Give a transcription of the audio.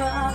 pas